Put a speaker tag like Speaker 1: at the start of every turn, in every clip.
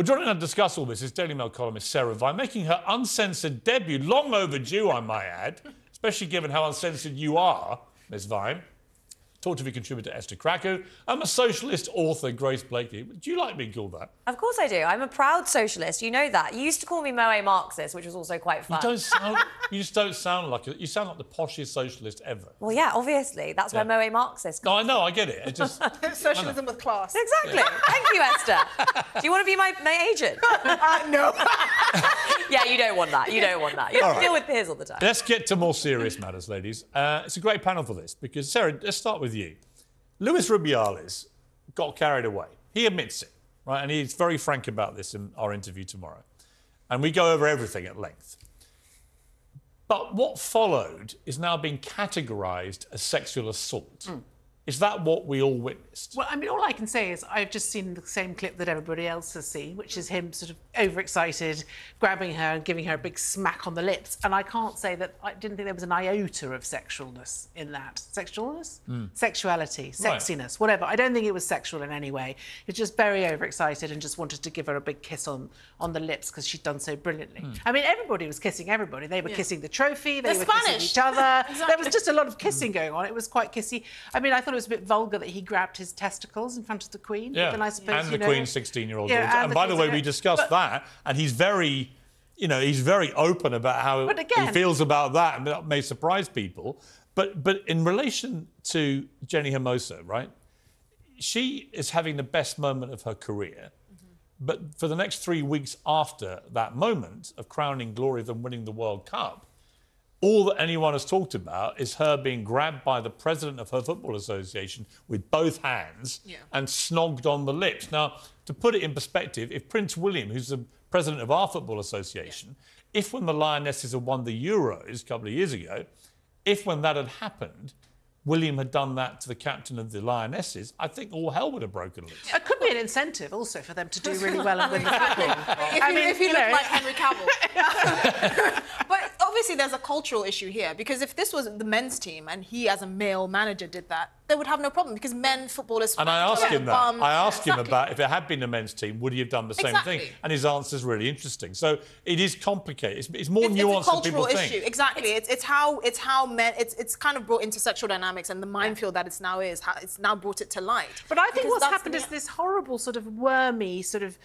Speaker 1: Well, joining to discuss all this is Daily Mail columnist Sarah Vine, making her uncensored debut, long overdue, I might add, especially given how uncensored you are, Ms. Vine. TalkTV contributor Esther Krakue. I'm a socialist author, Grace Blakeley. Do you like being called that?
Speaker 2: Of course I do. I'm a proud socialist. You know that. You used to call me Moe Marxist, which was also quite fun.
Speaker 1: You don't sound. you just don't sound like. A, you sound like the poshest socialist ever.
Speaker 2: Well, yeah, obviously. That's
Speaker 1: Yeah.
Speaker 2: where Moe Marxist.
Speaker 1: No, I know. I get it. It just.
Speaker 3: Socialism with class.
Speaker 2: Exactly. Thank you, Esther. do you want to be my, my agent?
Speaker 3: Uh, no.
Speaker 2: Yeah, you don't want that. You don't want that. You have to
Speaker 1: right.
Speaker 2: deal with Piers all the time.
Speaker 1: Let's get to more serious matters, ladies. Uh, it's a great panel for this because, Sarah, let's start with you. Luis Rubiales got carried away. He admits it, right? And he's very frank about this in our interview tomorrow. And we go over everything at length. But what followed is now being categorised as sexual assault. Is that what we all witnessed?
Speaker 4: Well, I mean, all I can say is I've just seen the same clip that everybody else has seen, which is him sort of overexcited, grabbing her and giving her a big smack on the lips. And I can't say that I didn't think there was an iota of sexualness in that. Sexualness? Hmm. Sexuality,
Speaker 1: Right.
Speaker 4: sexiness, whatever. I don't think it was sexual in any way. He was just very overexcited and just wanted to give her a big kiss on, on the lips because she'd done so brilliantly. Hmm. I mean, everybody was kissing everybody. They were kissing the trophy, they
Speaker 3: They're
Speaker 4: were kissing each other. There was just a lot of kissing going on. It was quite kissy. I mean, I thought it was a bit vulgar that he grabbed his testicles in front of the Queen.
Speaker 1: Yeah,
Speaker 4: then I suppose,
Speaker 1: and the
Speaker 4: know,
Speaker 1: Queen's 16-year-old
Speaker 4: Yeah, and
Speaker 1: And,
Speaker 4: the
Speaker 1: by the way, we discussed
Speaker 4: But-
Speaker 1: that, and he's very, you know, he's very open about how
Speaker 4: But
Speaker 1: he feels about that, and that may surprise people. But but in relation to Jenni Hermoso, right? She is having the best moment of her career. But for the next three weeks after that moment of crowning glory of them winning the World Cup, all that anyone has talked about is her being grabbed by the president of her football association with both hands
Speaker 3: Yeah.
Speaker 1: and snogged on the lips. Now, to put it in perspective, if Prince William, who's the president of our football association, if when the Lionesses had won the Euros a couple of years ago, if when that had happened, William had done that to the captain of the Lionesses, I think all hell would have broken loose.
Speaker 4: It could be an incentive also for them to do really well and win the football.
Speaker 3: If
Speaker 4: I mean,
Speaker 3: if you,
Speaker 4: you
Speaker 3: look like Henry Cavill. but obviously, there's a cultural issue here because if this was the men's team and he, as a male manager, did that, they would have no problem because men footballers.
Speaker 1: And I
Speaker 3: fight
Speaker 1: asked him that.
Speaker 3: bums.
Speaker 1: I asked him
Speaker 3: Exactly.
Speaker 1: about if it had been the men's team, would he have done the same thing? And his answer is really interesting. So it is complicated. It's, it's more
Speaker 3: It's, it's
Speaker 1: nuanced
Speaker 3: a cultural
Speaker 1: than people
Speaker 3: issue.
Speaker 1: think.
Speaker 3: Exactly. It's, it's how it's how men. It's it's kind of brought into sexual dynamics and the minefield that it's now is. How it's now brought it to light.
Speaker 4: But I think
Speaker 3: Because
Speaker 4: what's happened
Speaker 3: the-
Speaker 4: is this horrible sort of wormy sort of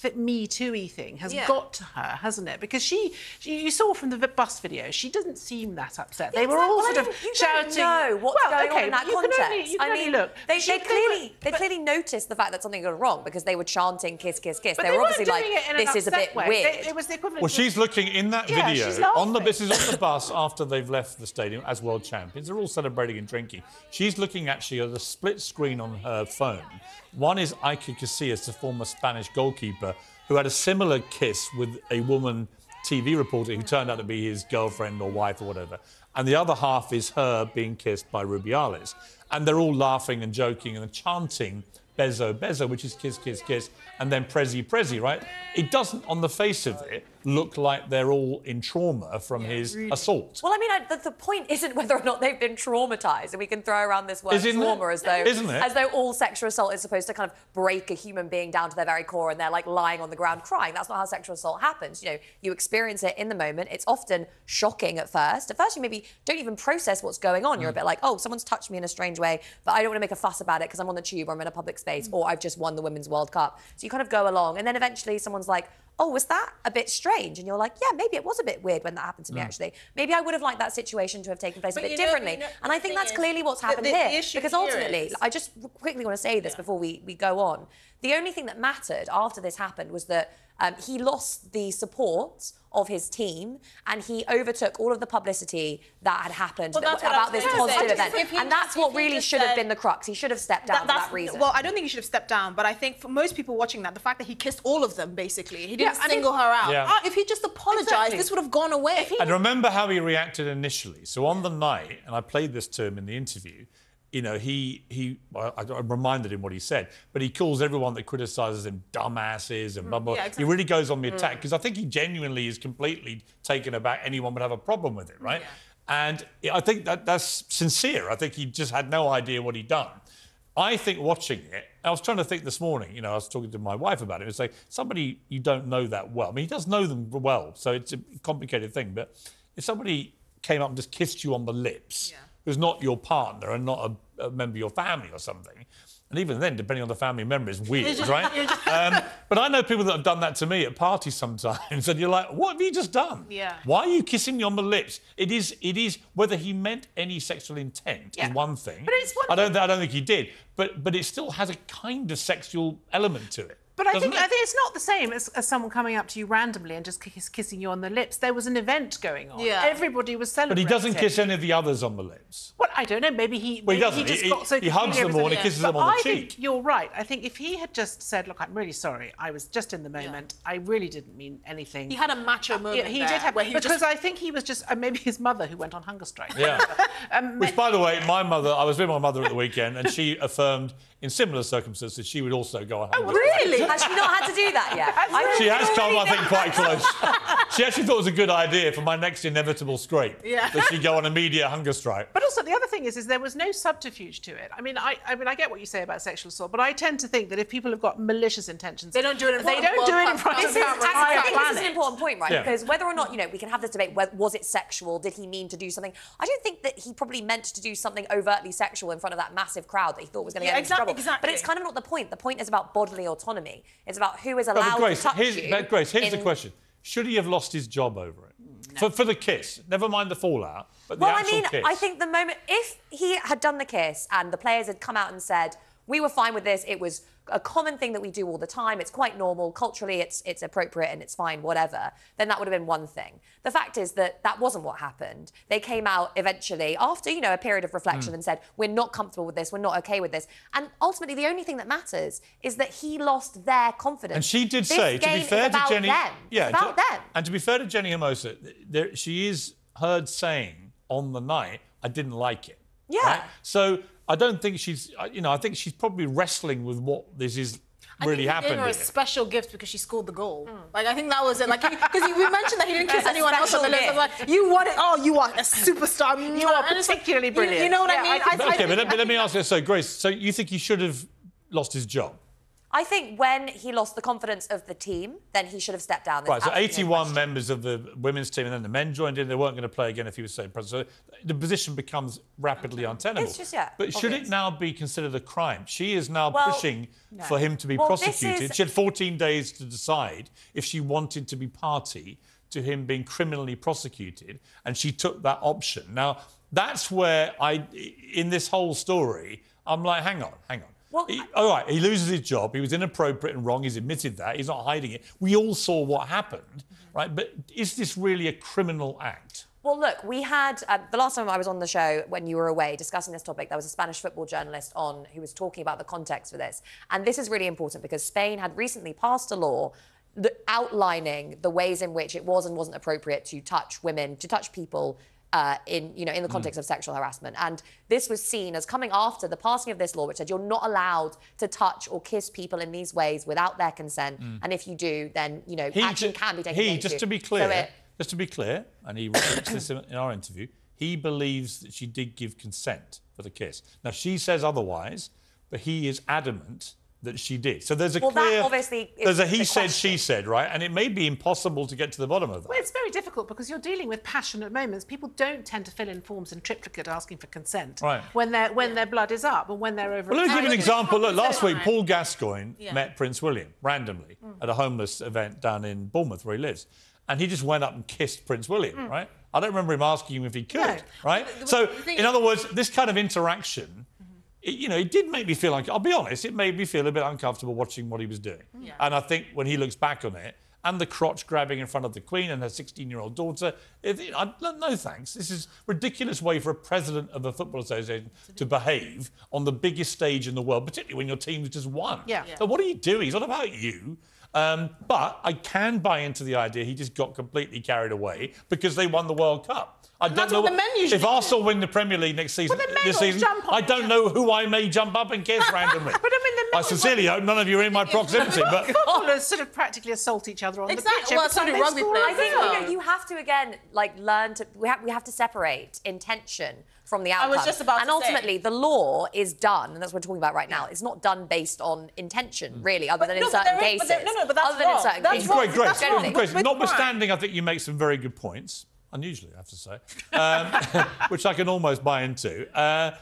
Speaker 4: th- me too-y thing has
Speaker 3: Yeah.
Speaker 4: got to her, hasn't it? Because she, she, you saw from the bus video, she doesn't seem that upset. They were
Speaker 2: Exactly.
Speaker 4: all
Speaker 2: Well, I
Speaker 4: sort of
Speaker 2: mean, you
Speaker 4: shouting.
Speaker 2: Don't know what's
Speaker 4: well,
Speaker 2: going
Speaker 4: okay,
Speaker 2: on in that
Speaker 4: you
Speaker 2: context.
Speaker 4: Can only, you can
Speaker 2: I
Speaker 4: only
Speaker 2: mean,
Speaker 4: look.
Speaker 2: They,
Speaker 4: She-
Speaker 2: they
Speaker 4: were-
Speaker 2: clearly they
Speaker 4: but-
Speaker 2: clearly noticed the fact that something had gone wrong because they were chanting "kiss, kiss, kiss."
Speaker 4: but
Speaker 2: they, were
Speaker 4: weren't
Speaker 2: obviously like,
Speaker 4: doing it in
Speaker 2: "This is a bit
Speaker 4: way.
Speaker 2: weird."
Speaker 4: They- it was the equivalent.
Speaker 1: Well, she's looking in that
Speaker 4: Yeah,
Speaker 1: video
Speaker 4: she's
Speaker 1: on the. This is on the bus after they've left the stadium as world champions. They're all celebrating and drinking. She's looking actually at a split screen on her phone. One is Iker Casillas, the former Spanish goalkeeper, who had a similar kiss with a woman TV reporter who turned out to be his girlfriend or wife or whatever. And the other half is her being kissed by Rubiales. And they're all laughing and joking and chanting Bezo, Bezo, which is kiss, kiss, kiss, and then Prezi, Prezi, right? It doesn't, on the face of it, look like they're all in trauma from his assault.
Speaker 2: Well, I mean, I, the, the point isn't whether or not they've been traumatized, and we can throw around this word
Speaker 1: Isn't
Speaker 2: trauma
Speaker 1: it?
Speaker 2: as though
Speaker 1: Isn't it?
Speaker 2: as though all sexual assault is supposed to kind of break a human being down to their very core, and they're like lying on the ground crying. That's not how sexual assault happens. You know, you experience it in the moment. It's often shocking at first. At first, you maybe don't even process what's going on. You're
Speaker 1: Mm.
Speaker 2: a bit like, oh, someone's touched me in a strange way, but I don't want to make a fuss about it because I'm on the tube or I'm in a public space
Speaker 1: Mm.
Speaker 2: or I've just won the Women's World Cup. So you kind of go along, and then eventually someone's like, oh, was that a bit strange? And you're like, yeah, maybe it was a bit weird when that happened to me,
Speaker 1: Mm.
Speaker 2: actually. Maybe I would have liked that situation to have taken place
Speaker 3: But
Speaker 2: a bit
Speaker 3: you know-
Speaker 2: differently.
Speaker 3: you know,
Speaker 2: and I think that's
Speaker 3: is,
Speaker 2: clearly what's happened
Speaker 3: the
Speaker 2: here.
Speaker 3: issue
Speaker 2: Because ultimately,
Speaker 3: is-
Speaker 2: I just quickly want to say this before we, we go on. The only thing that mattered after this happened was that um, he lost the support of his team and he overtook all of the publicity that had happened
Speaker 3: Well,
Speaker 2: that-
Speaker 3: that's what I
Speaker 2: about this positive
Speaker 3: Just
Speaker 2: event.
Speaker 3: if
Speaker 2: and that's what really
Speaker 3: just
Speaker 2: should have been the crux. He should have stepped down
Speaker 3: That-
Speaker 2: for that reason.
Speaker 3: Well, I don't think he should have stepped down, but I think for most people watching that, the fact that he kissed all of them, basically, he didn't
Speaker 4: Yeah, I mean-
Speaker 3: single her out.
Speaker 1: Yeah.
Speaker 3: Uh, If he just apologized,
Speaker 4: Exactly.
Speaker 3: this would have gone away.
Speaker 1: And remember how he reacted initially. So on the night, and I played this to him in the interview, you know, he he well, I, I reminded him what he said, but he calls everyone that criticizes him dumbasses and mm, blah blah.
Speaker 3: yeah,
Speaker 1: He really goes on the attack mm. because I think he genuinely is completely taken aback. Anyone would have a problem with it, right? And I think that that's sincere. I think he just had no idea what he'd done. I think watching it, I was trying to think this morning, you know, I was talking to my wife about it and say, somebody you don't know that well. I mean, he does know them well, so it's a complicated thing. But if somebody came up and just kissed you on the lips,
Speaker 3: Yeah.
Speaker 1: Who's not your partner and not a, a member of your family or something, and even then, depending on the family member, it's weird, right? um, but I know people that have done that to me at parties sometimes, and you're like, "What have you just done?
Speaker 3: Yeah.
Speaker 1: Why are you kissing me on the lips?" It is, it is whether he meant any sexual intent
Speaker 4: Yeah.
Speaker 1: is one thing.
Speaker 4: But it's one
Speaker 1: I don't, I don't think he did, but but it still has a kind of sexual element to it.
Speaker 4: But I think,
Speaker 1: it?
Speaker 4: I think it's not the same as, as someone coming up to you randomly and just kiss, kissing you on the lips. There was an event going on.
Speaker 3: Yeah.
Speaker 4: Everybody was celebrating.
Speaker 1: But he doesn't kiss any of the others on the lips.
Speaker 4: Well, I don't know. Maybe he.
Speaker 1: Well, he doesn't.
Speaker 4: He, just
Speaker 1: He-
Speaker 4: got so
Speaker 1: he hugs them all and he kisses
Speaker 4: But
Speaker 1: them on the
Speaker 4: I
Speaker 1: cheek.
Speaker 4: think you're right. I think if he had just said, "Look, I'm really sorry. I was just in the moment. I really didn't mean anything."
Speaker 3: He had a macho moment.
Speaker 4: Yeah, he
Speaker 3: there
Speaker 4: did have
Speaker 3: where he
Speaker 4: because
Speaker 3: just
Speaker 4: I think he was just uh, maybe his mother who went on hunger strike.
Speaker 1: Yeah.
Speaker 4: Um,
Speaker 1: Which, by the way, my mother, I was with my mother at the weekend, and she affirmed in similar circumstances she would also go on.
Speaker 4: Oh,
Speaker 1: hunger.
Speaker 2: Really? Has she not had to do that yet? I
Speaker 1: She has come, I think, quite close. she actually thought it was a good idea for my next inevitable scrape
Speaker 3: Yeah.
Speaker 1: that she go on immediate hunger strike.
Speaker 4: But also the other thing is, is there was no subterfuge to it. I mean, I, I mean, I get what you say about sexual assault, but I tend to think that if people have got malicious intentions,
Speaker 3: They don't do it in
Speaker 4: They
Speaker 3: front
Speaker 4: don't
Speaker 3: the
Speaker 4: do it in front of
Speaker 2: This
Speaker 4: the
Speaker 3: Camera.
Speaker 2: I think this is an important point, right?
Speaker 1: Yeah.
Speaker 2: Because whether or not, you know, we can have this debate, was it sexual? Did he mean to do something? I don't think that he probably meant to do something overtly sexual in front of that massive crowd that he thought was going to
Speaker 3: Yeah,
Speaker 2: get him
Speaker 3: exactly-
Speaker 2: into trouble. But it's kind of not the point. The point is about bodily autonomy. It's about who is allowed
Speaker 1: Grace,
Speaker 2: to touch
Speaker 1: here's,
Speaker 2: you.
Speaker 1: but Grace, here's the question. Should he have lost his job over it? For, for the kiss. Never mind the fallout, but the
Speaker 2: Well, I mean,
Speaker 1: kiss.
Speaker 2: I think the moment if he had done the kiss and the players had come out and said we were fine with this, it was a common thing that we do all the time. It's quite normal culturally. It's it's appropriate and it's fine, whatever. Then that would have been one thing. The fact is that that wasn't what happened. They came out eventually after you know a period of reflection
Speaker 1: Hmm.
Speaker 2: and said we're not comfortable with this. We're not okay with this. And ultimately, the only thing that matters is that he lost their confidence.
Speaker 1: And she did
Speaker 2: This
Speaker 1: say, to be fair to Jenni,
Speaker 2: them.
Speaker 1: yeah,
Speaker 2: it's about
Speaker 1: to-
Speaker 2: them.
Speaker 1: And to be fair to Jenni Hermoso, there, she is heard saying on the night, "I didn't like it."
Speaker 2: Yeah.
Speaker 1: So I don't think she's, I- you know, I think she's probably wrestling with what this is
Speaker 3: I
Speaker 1: really
Speaker 3: think he
Speaker 1: happened.
Speaker 3: gave her a special gift because she scored the goal. Hmm. Like I think that was it. Like because we mentioned that he didn't kiss anyone else on the
Speaker 2: special
Speaker 3: list. I was like, you want it? Oh, you are a superstar.
Speaker 4: You are
Speaker 3: And like,
Speaker 4: particularly
Speaker 3: you-
Speaker 4: brilliant.
Speaker 3: You, know what
Speaker 4: Yeah,
Speaker 3: I mean?
Speaker 4: I think-
Speaker 1: But okay, but, let,
Speaker 3: I
Speaker 1: let me ask you. So, Grace, so you think he should have lost his job?
Speaker 2: I think when he lost the confidence of the team, then he should have stepped down.
Speaker 1: Right, so
Speaker 2: absolutely no
Speaker 1: 81 members of the women's team, and then the men joined in. They weren't going to play again if he was staying president. So the position becomes rapidly untenable.
Speaker 2: It's just, yeah,
Speaker 1: But should it now be considered a crime? She is now
Speaker 2: Well,
Speaker 1: pushing for him to be
Speaker 2: Well,
Speaker 1: prosecuted.
Speaker 2: is-
Speaker 1: She had 14 days to decide if she wanted to be party to him being criminally prosecuted, and she took that option. Now, that's where I, in this whole story, I'm like, hang on, hang on.
Speaker 2: Well,
Speaker 1: He- all right, he loses his job. He was inappropriate and wrong. He's admitted that. He's not hiding it. We all saw what happened, right? But is this really a criminal act?
Speaker 2: Well, look, we had uh, the last time I was on the show when you were away discussing this topic. There was a Spanish football journalist on who was talking about the context for this, and this is really important because Spain had recently passed a law outlining the ways in which it was and wasn't appropriate to touch women, to touch people. Uh, in you know in the context of sexual harassment, and this was seen as coming after the passing of this law, which said you're not allowed to touch or kiss people in these ways without their consent, and if you do, then you know action
Speaker 1: ju-
Speaker 2: can be taken
Speaker 1: he just
Speaker 2: you.
Speaker 1: to be
Speaker 2: So
Speaker 1: clear,
Speaker 2: it-
Speaker 1: just to be clear, and he repeats this in our interview. He believes that she did give consent for the kiss. Now she says otherwise, but he is adamant that she did. So there's a
Speaker 2: Well, that
Speaker 1: clear,
Speaker 2: obviously
Speaker 1: there's a
Speaker 2: the
Speaker 1: he said,
Speaker 2: question.
Speaker 1: she said, right? And it may be impossible to get to the bottom of that.
Speaker 4: Well, it's very difficult because you're dealing with passionate moments. People don't tend to fill in forms in triplicate asking for consent
Speaker 1: Right.
Speaker 4: when their when their blood is up and when they're over.
Speaker 1: Well, let me give you an example. Look, last
Speaker 3: Absolutely.
Speaker 1: week, Paul Gascoigne
Speaker 3: Yeah.
Speaker 1: met Prince William randomly mm. at a homeless event down in Bournemouth where he lives. And he just went up and kissed Prince William, mm. right? I don't remember him asking him if he could,
Speaker 4: No.
Speaker 1: right?
Speaker 3: The- the-
Speaker 1: so, in other words, this kind of interaction, it, you know, it did make me feel like, I'll be honest, it made me feel a bit uncomfortable watching what he was doing. Mm.
Speaker 3: Yeah.
Speaker 1: And I think when he looks back on it, and the crotch grabbing in front of the Queen and her 16 year old daughter. It, I, no thanks. This is a ridiculous way for a president of a football association to behave on the biggest stage in the world, particularly when your team's just won.
Speaker 4: Yeah. Yeah.
Speaker 1: So what are you doing? It's not about you. Um, but I can buy into the idea he just got completely carried away because they won the World Cup. I don't
Speaker 3: that's
Speaker 1: know
Speaker 3: what the men usually
Speaker 1: if. Arsenal win the Premier League next season.
Speaker 4: Well, the men
Speaker 1: this season,
Speaker 4: jump on
Speaker 1: I don't know who I may jump up and kiss randomly.
Speaker 4: But I mean, the men
Speaker 1: I sincerely hope none of you are in my proximity. But
Speaker 4: Footballers sort of practically assault each other on
Speaker 3: Exactly.
Speaker 4: the pitch.
Speaker 3: Well,
Speaker 4: every
Speaker 3: so
Speaker 4: time
Speaker 3: do
Speaker 4: they
Speaker 3: rugby
Speaker 4: score
Speaker 3: players.
Speaker 4: a
Speaker 2: I think you know you have to again like learn to we have we have to separate intention from the
Speaker 3: I was just about
Speaker 2: and
Speaker 3: to say.
Speaker 2: ultimately, the law is done, and that's what we're talking about right now. It's not done based on intention, really, other than
Speaker 3: no,
Speaker 2: in certain
Speaker 3: there is-
Speaker 2: cases.
Speaker 3: but there- no, no, but that's
Speaker 2: other than in
Speaker 3: That's
Speaker 2: cases.
Speaker 3: wrong.
Speaker 1: Great, great.
Speaker 3: That's wrong.
Speaker 1: Grace,
Speaker 3: With
Speaker 1: notwithstanding, I think you make some very good points, unusually, I have to say, um, which I can almost buy into. Uh,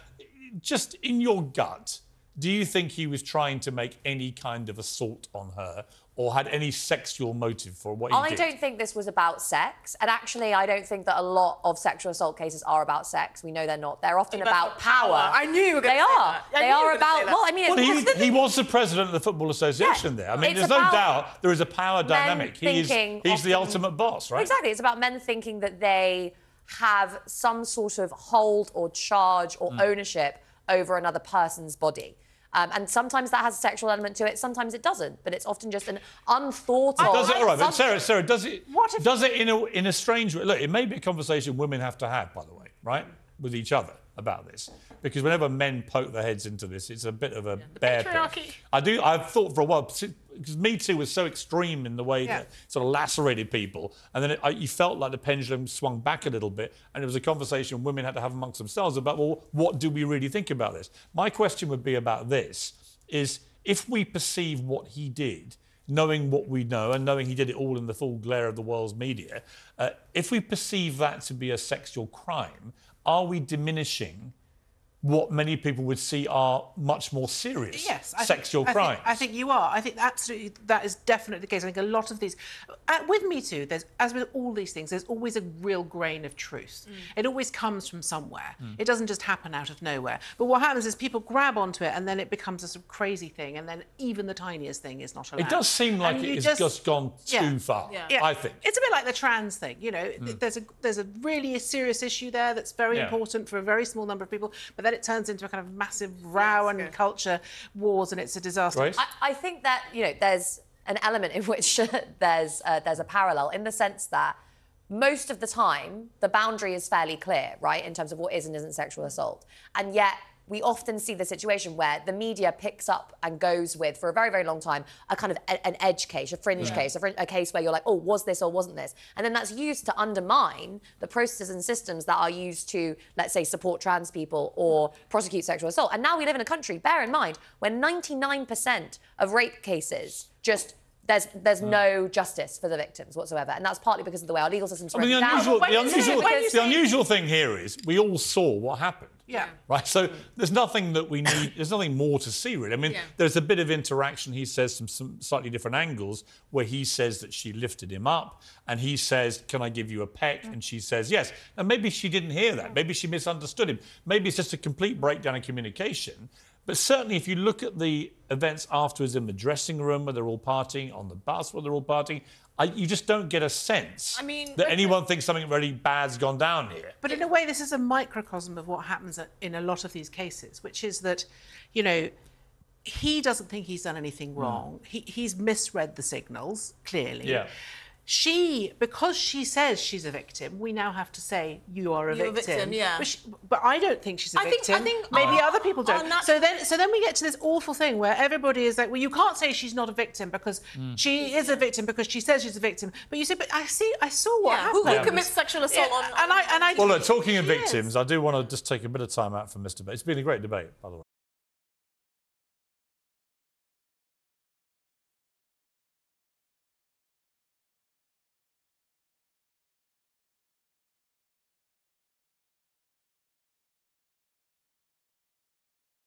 Speaker 1: just in your gut, do you think he was trying to make any kind of assault on her or had any sexual motive for what he
Speaker 2: I
Speaker 1: did?
Speaker 2: don't think this was about sex. And actually, I don't think that a lot of sexual assault cases are about sex. We know they're not. They're often
Speaker 3: That's
Speaker 2: about
Speaker 3: power.
Speaker 2: power.
Speaker 3: I knew you were gonna
Speaker 2: They
Speaker 3: say
Speaker 2: are.
Speaker 3: that. I
Speaker 2: They are about. Well, I mean,
Speaker 1: Well,
Speaker 2: it's-
Speaker 1: he, he was the president of the Football Association
Speaker 2: Yeah.
Speaker 1: there. I mean,
Speaker 2: It's
Speaker 1: there's no doubt there is a power dynamic. He is,
Speaker 2: thinking
Speaker 1: he's the ultimate boss, right?
Speaker 2: Exactly. It's about men thinking that they have some sort of hold or charge or
Speaker 1: Hmm.
Speaker 2: ownership over another person's body. Um, and sometimes that has a sexual element to it, sometimes it doesn't. But it's often just an unthought of.
Speaker 1: Does it? All right, but. Sarah, Sarah, does it?
Speaker 4: What if-
Speaker 1: does it in a in a strange way? Look, it may be a conversation women have to have, by the way, right, with each other about this, because whenever men poke their heads into this, it's a bit of a bear. pit.
Speaker 3: patriarchy.
Speaker 1: I do. I've thought for a while because Me Too was so extreme in the way
Speaker 4: Yeah.
Speaker 1: that sort of lacerated people, and then it, I, you felt like the pendulum swung back a little bit, and it was a conversation women had to have amongst themselves about, well, what do we really think about this? My question would be about this: is if we perceive what he did knowing what we know and knowing he did it all in the full glare of the world's media, uh, if we perceive that to be a sexual crime, are we diminishing what many people would see are much more serious
Speaker 4: Yes, I
Speaker 1: sexual
Speaker 4: think,
Speaker 1: crimes?
Speaker 4: I think, I think you are. I think absolutely that is definitely the case. I think a lot of these, uh, with Me Too, there's as with all these things, there's always a real grain of truth.
Speaker 3: Mm.
Speaker 4: It always comes from somewhere. It doesn't just happen out of nowhere. But what happens is people grab onto it, and then it becomes a sort of crazy thing, and then even the tiniest thing is not allowed.
Speaker 1: it does seem like
Speaker 4: And you
Speaker 1: it's just, gone too
Speaker 4: Yeah.
Speaker 1: far,
Speaker 3: Yeah.
Speaker 1: I think.
Speaker 4: It's a bit like the trans thing, you know. There's a there's a really serious issue there that's very
Speaker 1: Yeah.
Speaker 4: important for a very small number of people, but then it turns into a kind of massive row and
Speaker 3: good.
Speaker 4: culture wars, and it's a disaster.
Speaker 1: Right?
Speaker 2: I, I think that you know there's an element in which there's uh, there's a parallel in the sense that most of the time the boundary is fairly clear, right, in terms of what is and isn't sexual assault, and yet we often see the situation where the media picks up and goes with, for a very, very long time, a kind of a- an edge case, a fringe case, a, a case where you're like, oh, was this or wasn't this? And then that's used to undermine the processes and systems that are used to, let's say, support trans people or prosecute sexual assault. And now we live in a country, bear in mind, where 99% of rape cases just there's there's no justice for the victims whatsoever, and that's partly because of the way our legal system's
Speaker 1: I mean, the unusual, the unusual, the unusual thing here is we all saw what happened.
Speaker 4: Yeah.
Speaker 1: Right. So there's nothing that we need. There's nothing more to see, really. I mean,
Speaker 3: Yeah.
Speaker 1: there's a bit of interaction. He says some, some slightly different angles where he says that she lifted him up, and he says, "Can I give you a peck?" And she says, "Yes." And maybe she didn't hear that. Maybe she misunderstood him. Maybe it's just a complete breakdown in communication. But certainly, if you look at the events afterwards in the dressing room where they're all partying, on the bus where they're all partying, I, you just don't get a sense
Speaker 3: I mean,
Speaker 1: that anyone thinks something really bad's gone down here.
Speaker 4: But in a way, this is a microcosm of what happens at- in a lot of these cases, which is that, you know, he doesn't think he's done anything hmm. wrong. He, he's misread the signals, clearly.
Speaker 1: Yeah.
Speaker 4: She, because she says she's a victim, we now have to say you are a
Speaker 3: You're a
Speaker 4: victim.
Speaker 3: victim, yeah.
Speaker 4: But, she- but I don't think she's a
Speaker 3: I think- I think
Speaker 4: maybe
Speaker 3: our-
Speaker 4: other people don't.
Speaker 3: Oh, our nat-
Speaker 4: so then, so then we get to this awful thing where everybody is like, well, you can't say she's not a victim because mm. she is a victim because she says she's a victim. But you say, but I see, I saw what
Speaker 3: Yeah. Who,
Speaker 4: happened.
Speaker 3: who commits sexual assault
Speaker 4: Yeah,
Speaker 3: on?
Speaker 4: and I and I
Speaker 1: Well, look, talking of
Speaker 4: She is.
Speaker 1: victims, I do want to just take a bit of time out from this debate. It's been a great debate, by the way.